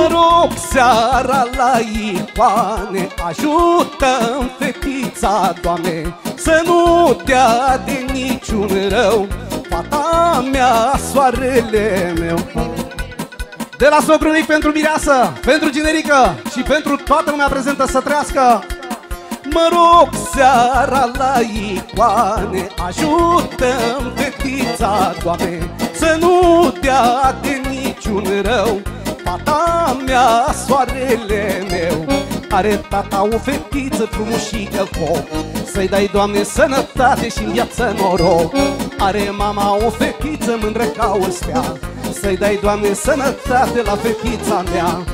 Mă rog seara la icoane Ajută-mi fetița, Doamne Să nu dea de niciun rău. Fata mea, soarele meu. De la socrul mic pentru mireasă Pentru generică Și pentru toată lumea prezentă să trăiască. Mă rog seara la icoane Ajută-mi fetița, Doamne Să nu dea de niciun rău Fata mea, soarele meu. Are tata o fetiță frumușică foc. Să-i dai, Doamne, sănătate și în viață noroc. Are mama o fetiță mândră ca o stea. Să-i dai, Doamne, sănătate la fetița mea.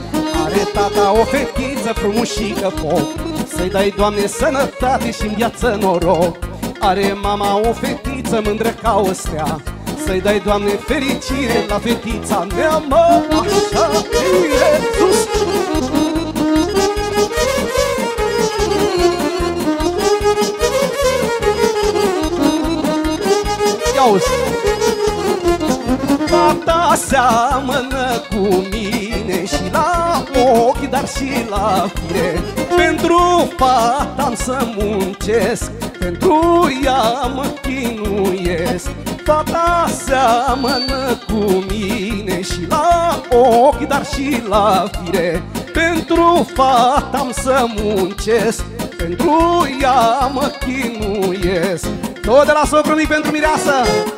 Are tata o fetiță frumușică foc. Să-i dai, Doamne, sănătate și în viață noroc. Are mama o fetiță mândră ca o stea să-i dai, Doamne, fericire la fetița mea, mă, așa fie sus! Ia uzi! Fata seamănă cu mine și la ochi, dar și la fire Pentru fata am să muncesc, pentru ea mă chinuiesc Fata seamănă cu mine și la ochi, dar și la fire. Pentru fata am să muncesc, pentru ea mă chinuiesc. Tot de la socru mic pentru mireasă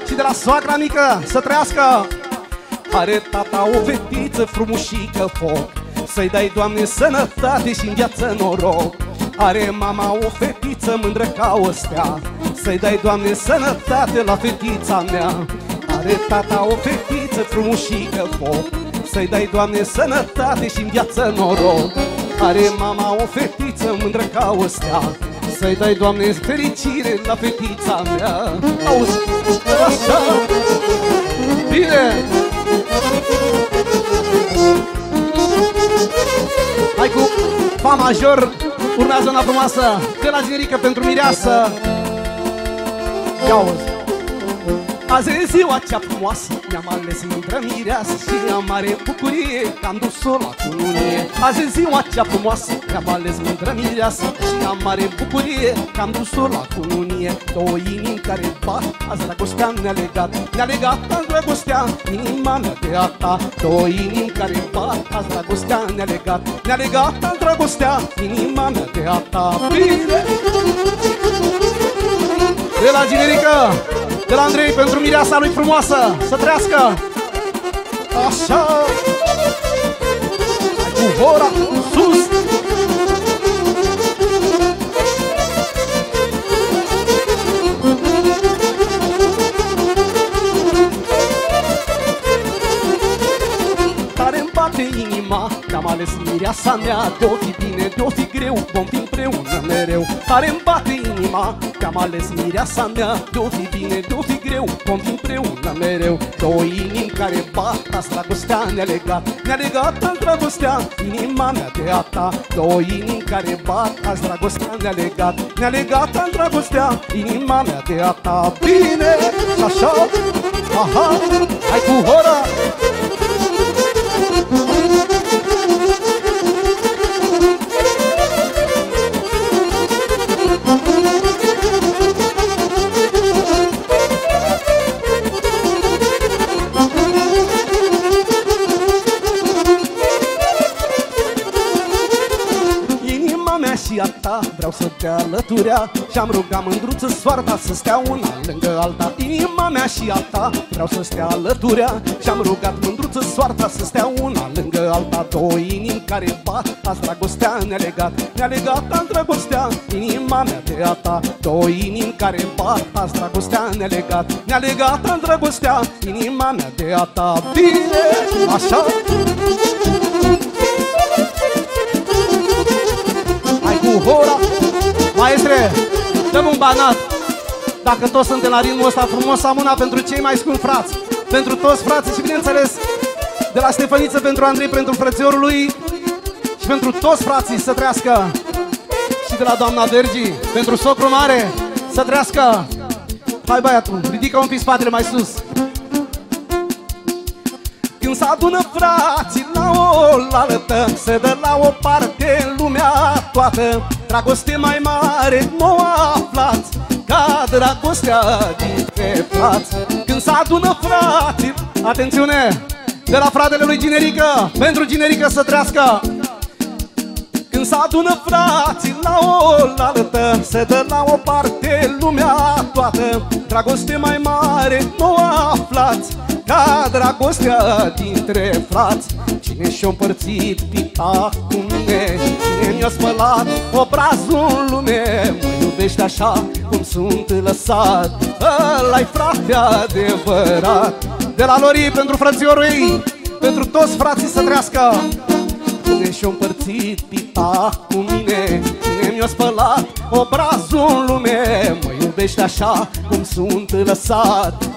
și de la soacra mică să trăiască. Are tata o fetiță frumușică foc Să-i dai, Doamne, sănătate și în viață noroc Are mama o fetiță mândră ca o stea. Să-i dai, Doamne, sănătate la fetița mea. Are tata o fetiță frumușică foc. Să-i dai, Doamne, sănătate și în viață noroc. Are mama o fetiță mândră ca o stea. Să-i dai, Doamne, fericire la fetița mea. Auzi, așa, bine! Hai cu fa major Urmează una frumoasă De la generică pentru mireasă. Ia Azi e ziua cea frumoasă Mi-am ales între mireasă Și am mare bucurie Că am dus-o la cununie Azi e ziua cea frumoasă Mi-am ales între mireasă Și am mare bucurie Că am dus-o la cununie Două inimi care bat Azi dragostea ne-a legat Ne-a legat azi dragostea Inima mea de a ta. Două inimi care bat Azi dragostea ne-a legat Ne-a legat azi dragostea Inima mea de a ta. Bine! De la generică de la Andrei pentru mireasa lui frumoasă Să trească Așa. Cu hora sus. Tare-mi bate inima Că-am ales mireasa mea De-o fi bine, de-o fi greu Vom fi împreună mereu. Tare-mi bate inima Că-am ales mireasa mea De-o fi bine, de-o fi greu Vom fi împreună mereu. Două inimi care bat Azi dragostea ne-a legat Ne-a legat al dragostea Inima mea de a ta. Două inimi care bat Azi dragostea ne-a legat Ne-a legat al dragostea Inima mea de a ta. Bine, și așa Aha, hai cu hora mea și a ta Vreau să te alăturea Și-am rugat mândruță soarta Să stea una lângă alta. Inima mea și a ta Vreau să stea alăturea Și-am rugat mândruță soarta Să stea una lângă alta. Două inimi care bat Azi dragostea ne-a legat. Ne-a legat al dragostea Inima mea de a ta. Două inimi care bat Azi dragostea ne-a legat. Ne-a legat al dragostea Inima mea de a ta. Bine, așa cu hora Maestre, dăm un banat. Dacă toți suntem la ritmul ăsta frumos Am una pentru cei mai scumpi frați Pentru toți frații și bineînțeles De la Ștefăniță pentru Andrei, pentru frățiorul lui Și pentru toți frații să trăiască. Și de la doamna Vergi Pentru socru mare să trăiască. Hai băiatul, ridică un pic spatele mai sus Când se adună frații la o laltă Se dă la o parte lumea toată. Dragoste mai mare nu aflați Ca dragostea dintre frați. Când se adună frații Atențiune! De la fratele lui Ginerică Pentru Ginerică să trească când se adună frații la o laltă Se dă la o parte lumea toată. Dragoste mai mare nu aflați Ca dragostea dintre frați Cine și-a împărțit pita cu mine? Cine mi-a spălat obrazul în lume? Mă iubește așa cum sunt lăsat. Ăla-i frate adevărat. De la Lori pentru frățiorul ei Pentru toți frații să trească Cine și-a împărțit pita cu mine? Cine mi-a spălat obrazul în lume Mă iubește așa cum sunt lăsat?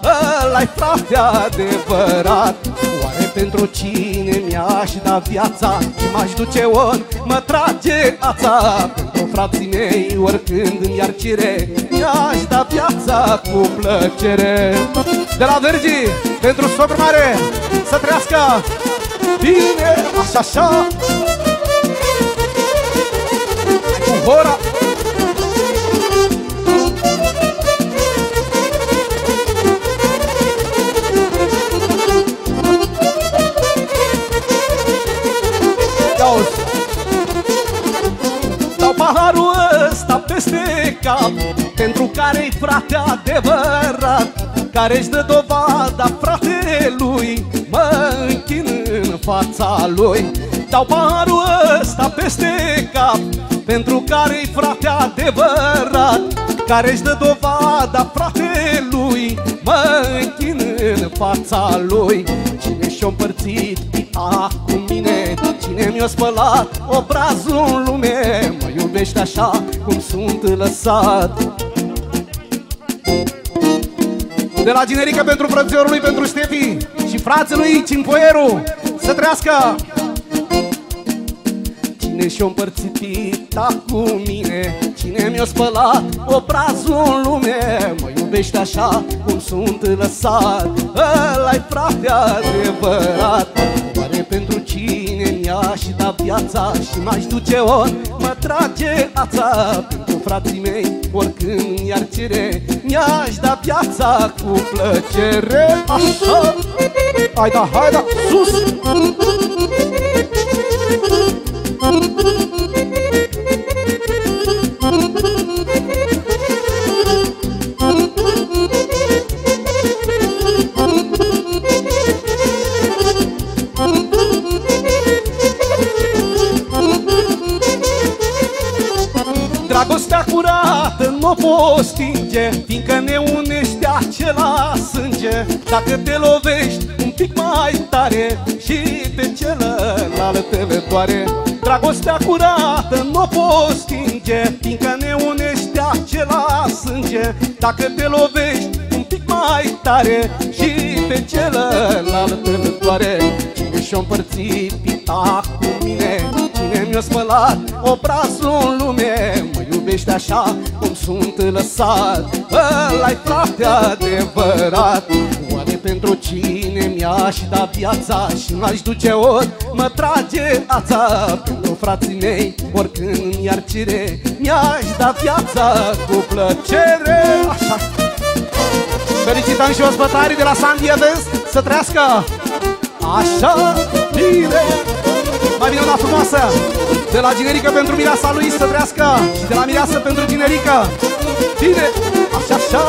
Ăla-i frate adevărat. Oare pentru cine mi-aș da viața? Și m-aș duce ori mă trage ața. Pentru frații mei oricând mi-ar cere Mi-aș da viața cu plăcere. De la Vergi, pentru socru mare Să trească Bine, așa, așa. Cu hora frate adevărat Care-și dă dovada fratelui Mă închin în fața lui. Dau paharul ăsta peste cap Pentru care-i frate adevărat Care-și dă dovada fratelui Mă închin în fața lui. Cine și-a împărțit pita cu mine Cine mi-a spălat obrazul în lume Mă iubește așa cum sunt lăsat De la generică pentru frățiorul lui, pentru Ștefi Și frații lui Cinpoieru Să trească! Cine și-o împărțit pita cu mine Cine mi-a spălat obrazul în lume Mă iubește așa cum sunt lăsat Ăla-i frate adevărat Oare pentru cine mi-aș da viața Și m-aș duce ori mă trage ața Pentru frații mei oricând mi-ar cere. Mi-aș da viața cu plăcere. Așa. Hai da, hai da, sus! Stinge Fiindcă ne unește acela sânge. Dacă te lovești un pic mai tare Și pe celălalt te le doare. Dragostea curată nu o poți stinge Fiindcă ne unește acela sânge. Dacă te lovești un pic mai tare Și pe celălalt te le doare. Cine și-o împărțit pita cu mine Cine mi-a spălat obrazul în lume Mă iubește așa cum sunt lăsat? Ăla-i frate adevărat. Oare pentru cine mi-aș da viața Și m-aș duce ori? Mă trage ața Pentru frații mei oricând mi-ar cere. Mi-aș da viața cu plăcere. Așa. Felicităm și ospătarii de la Sandy Events Să trăiască Așa bine. Mai bine una frumoasă De la Ginerică pentru mireasa lui să trească Și de la mireasă pentru Ginerică. Bine, așa, așa